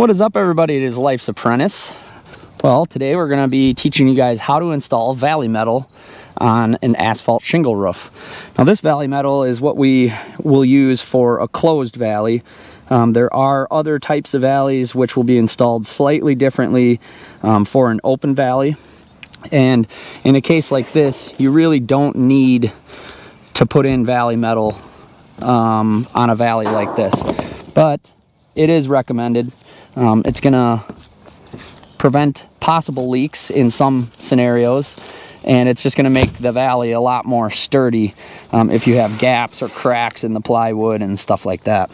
What is up everybody? It is Life's Apprentice. Well, today we're going to be teaching you guys how to install valley metal on an asphalt shingle roof. Now this valley metal is what we will use for a closed valley. Um, there are other types of valleys which will be installed slightly differently um, for an open valley. And in a case like this, you really don't need to put in valley metal um, on a valley like this. But it is recommended. Um, it's to prevent possible leaks in some scenarios and it's just to make the valley a lot more sturdy um, if you have gaps or cracks in the plywood and stuff like that.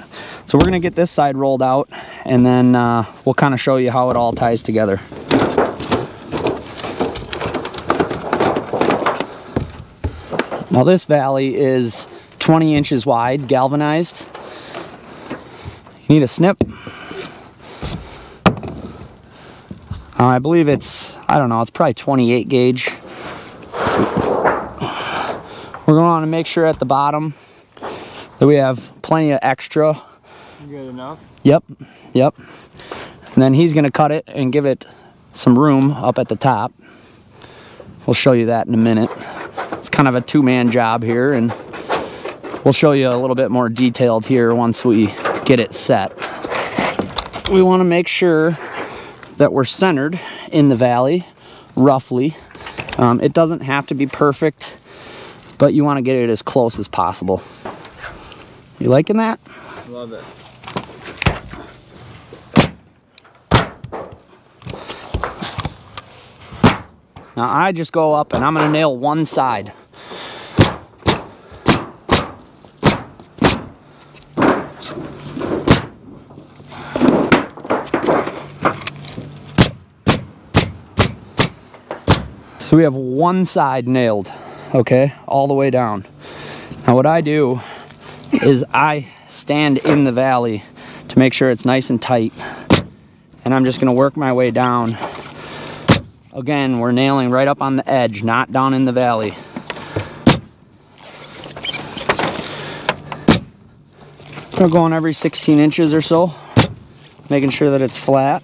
So we're to get this side rolled out and then uh, we'll kind of show you how it all ties together. Now this valley is 20 inches wide, galvanized. You need a snip. Uh, I believe it's, I don't know, it's probably 28 gauge. We're going to want to make sure at the bottom that we have plenty of extra. Good enough? Yep, yep. And then he's going to cut it and give it some room up at the top. We'll show you that in a minute. It's kind of a two-man job here and we'll show you a little bit more detailed here once we get it set. We want to make sure that we're centered in the valley, roughly. Um, it doesn't have to be perfect but you want to get it as close as possible. You liking that? Love it. Now I just go up and I'm going to nail one side. So we have one side nailed okay, all the way down. Now what I do is I stand in the valley to make sure it's nice and tight. And I'm just gonna work my way down. Again, we're nailing right up on the edge, not down in the valley. We're going every 16 inches or so, making sure that it's flat.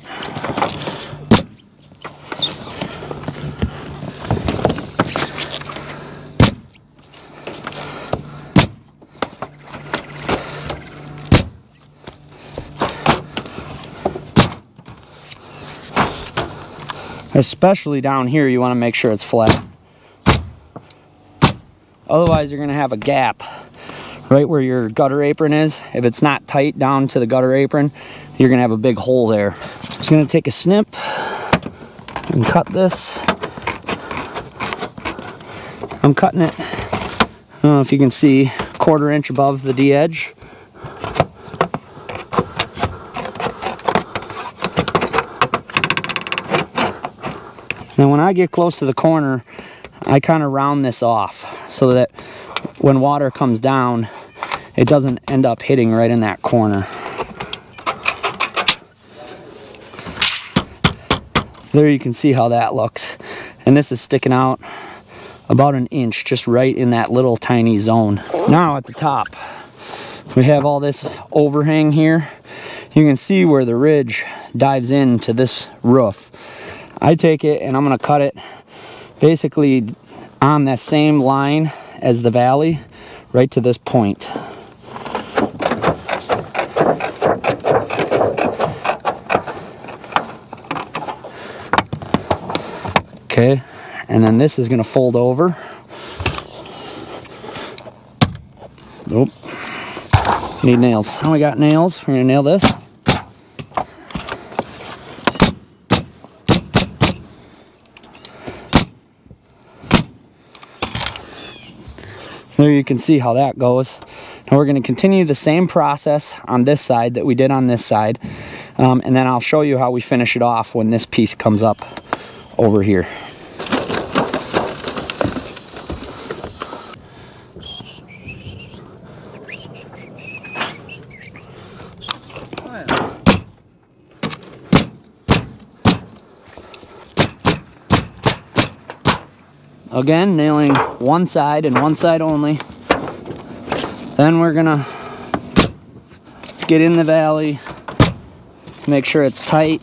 Especially down here, you want to make sure it's flat. Otherwise, you're going to have a gap right where your gutter apron is. If it's not tight down to the gutter apron, you're going to have a big hole there. Just going to take a snip and cut this. I'm cutting it, I don't know if you can see, quarter inch above the D-edge. Now when I get close to the corner, I kind of round this off so that when water comes down, it doesn't end up hitting right in that corner. There you can see how that looks. And this is sticking out about an inch, just right in that little tiny zone. Now at the top, we have all this overhang here. You can see where the ridge dives into this roof. I take it and I'm to cut it basically on that same line as the valley right to this point. Okay, and then this is to fold over. Nope. Need nails. Now we got nails. We're to nail this. There you can see how that goes. Now we're going to continue the same process on this side that we did on this side. Um, and then I'll show you how we finish it off when this piece comes up over here. Again, nailing one side and one side only. Then we're gonna get in the valley make sure it's tight.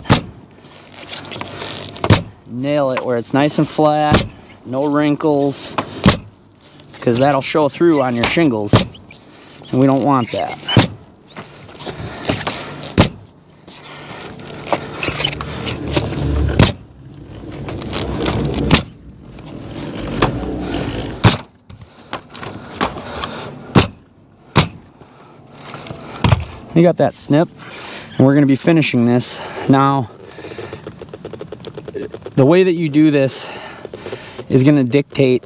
Nail it where it's nice and flat, no wrinkles, because that'll show through on your shingles, and we don't want that. You got that snip, and we're gonna be finishing this. Now, the way that you do this is gonna dictate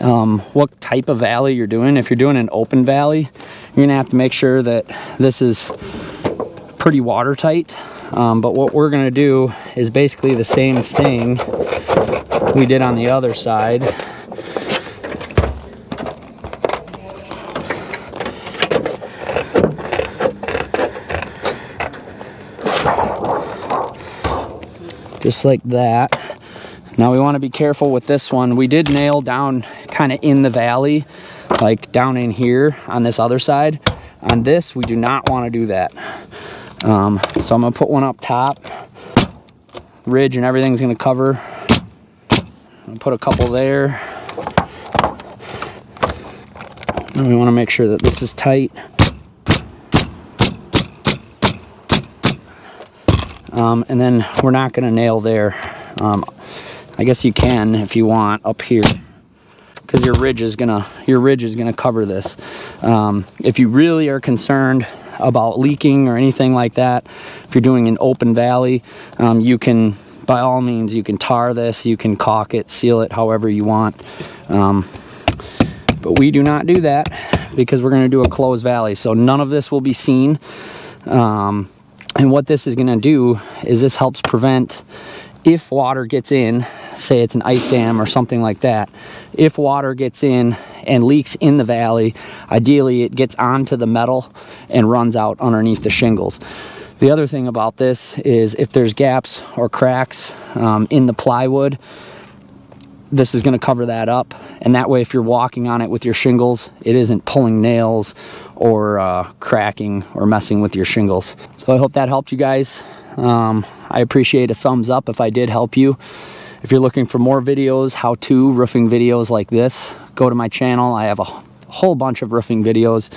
um, what type of valley you're doing. If you're doing an open valley, you're gonna have to make sure that this is pretty watertight. Um, but what we're gonna do is basically the same thing we did on the other side. Just like that. Now we want to be careful with this one. We did nail down kind of in the valley, like down in here on this other side. On this, we do not want to do that. Um, so I'm gonna put one up top. Ridge and everything's gonna cover. I'll put a couple there. And we wanna make sure that this is tight. Um, and then we're not gonna nail there. Um, I guess you can if you want up here because your ridge is gonna your ridge is gonna cover this. Um, if you really are concerned about leaking or anything like that, if you're doing an open valley, um, you can by all means you can tar this, you can caulk it, seal it however you want. Um, but we do not do that because we're gonna do a closed valley. So none of this will be seen. Um, and what this is gonna do is this helps prevent if water gets in, say it's an ice dam or something like that, if water gets in and leaks in the valley, ideally it gets onto the metal and runs out underneath the shingles. The other thing about this is if there's gaps or cracks um, in the plywood, this is going to cover that up. And that way if you're walking on it with your shingles it isn't pulling nails or uh, cracking or messing with your shingles. So i hope that helped you guys. Um, i appreciate a thumbs up if i did help you. If you're looking for more videos how to roofing videos like this go to my channel. I have a whole bunch of roofing videos.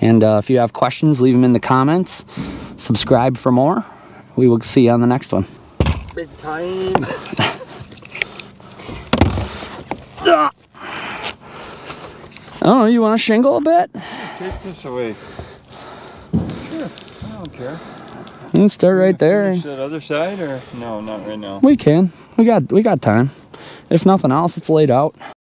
And uh, if you have questions leave them in the comments. Subscribe for more. We will see you on the next one. Big time. Oh, you want to shingle a bit? Take this away. Sure. I don't care. You can start right there. That other side or no, not right now. We can. We got we got time. If nothing else, it's laid out.